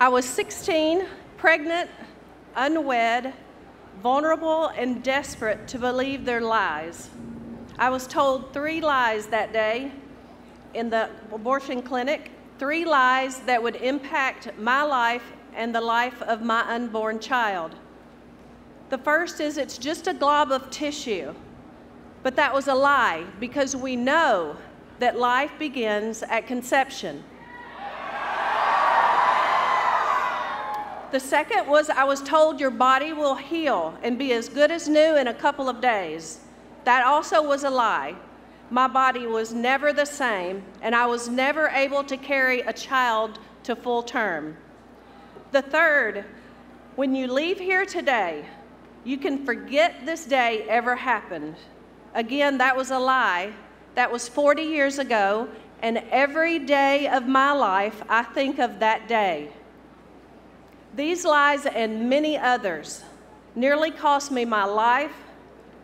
I was 16, pregnant, unwed, vulnerable, and desperate to believe their lies. I was told three lies that day in the abortion clinic, three lies that would impact my life and the life of my unborn child. The first is it's just a glob of tissue, but that was a lie because we know that life begins at conception. The second was I was told your body will heal and be as good as new in a couple of days. That also was a lie. My body was never the same, and I was never able to carry a child to full term. The third, when you leave here today, you can forget this day ever happened. Again, that was a lie. That was 40 years ago, and every day of my life, I think of that day. These lies and many others nearly cost me my life,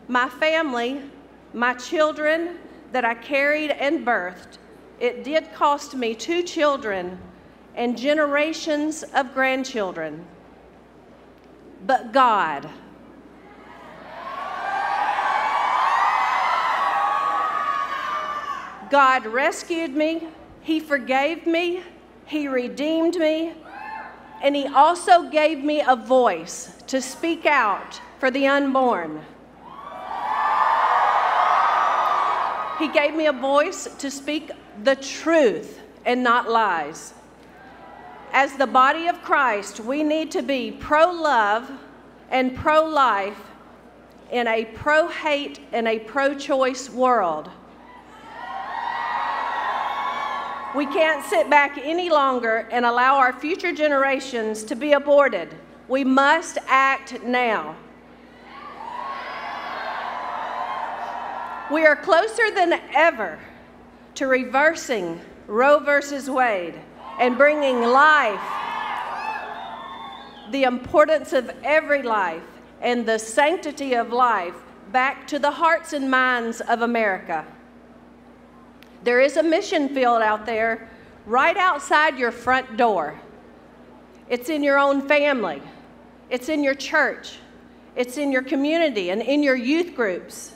my family, my children that I carried and birthed. It did cost me two children and generations of grandchildren. But God, God rescued me, He forgave me, He redeemed me, and He also gave me a voice to speak out for the unborn. He gave me a voice to speak the truth and not lies. As the body of Christ, we need to be pro love and pro life in a pro hate and a pro choice world. We can't sit back any longer and allow our future generations to be aborted. We must act now. We are closer than ever to reversing Roe versus Wade and bringing life, the importance of every life, and the sanctity of life back to the hearts and minds of America. There is a mission field out there right outside your front door. It's in your own family, it's in your church, it's in your community, and in your youth groups.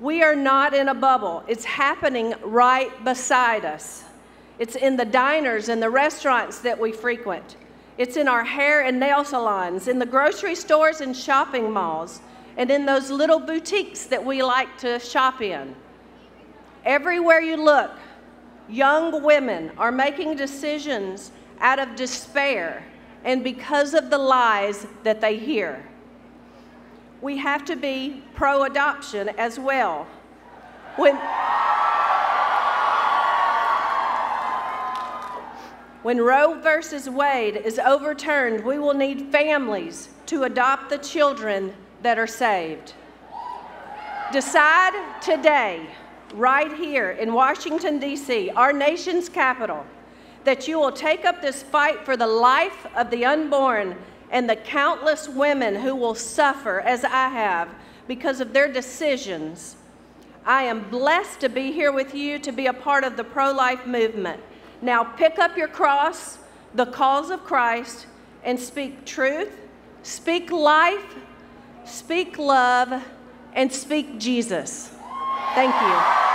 We are not in a bubble, it's happening right beside us. It's in the diners and the restaurants that we frequent. It's in our hair and nail salons, in the grocery stores and shopping malls, and in those little boutiques that we like to shop in. Everywhere you look, young women are making decisions out of despair and because of the lies that they hear. We have to be pro adoption as well. When, when Roe versus Wade is overturned, we will need families to adopt the children that are saved. Decide today right here in Washington, D.C., our nation's capital, that you will take up this fight for the life of the unborn and the countless women who will suffer, as I have, because of their decisions. I am blessed to be here with you to be a part of the pro life movement. Now pick up your cross, the cause of Christ, and speak truth, speak life, speak love, and speak Jesus. Thank you.